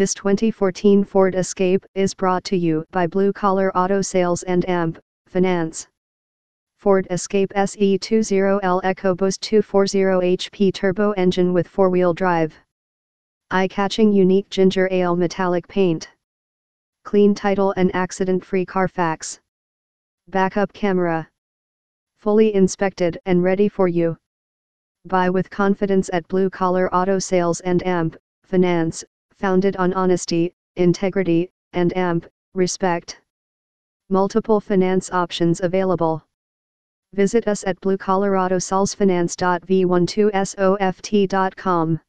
This 2014 Ford Escape is brought to you by Blue Collar Auto Sales and AMP Finance. Ford Escape SE20L EcoBoost 240 HP turbo engine with four-wheel drive. Eye-catching unique ginger ale metallic paint. Clean title and accident-free Carfax. Backup camera. Fully inspected and ready for you. Buy with confidence at Blue Collar Auto Sales and AMP Finance, founded on honesty, integrity, and AMP respect. Multiple finance options available. Visit us at bluecolorado 12 softcom